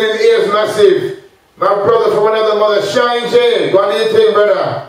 listening ears massive. My brother from another mother, Shine J. Go on do your thing, brother.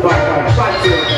Back on the